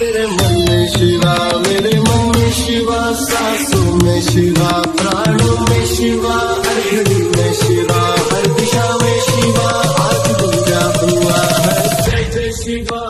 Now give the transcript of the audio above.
मेरे मन में शिवा मेरे मन में शिवा ससु में शिवा प्राणों में शिवा हरि में शिवा हर दिशा में शिवा आज पूजा हुआ है। जय जय शिवा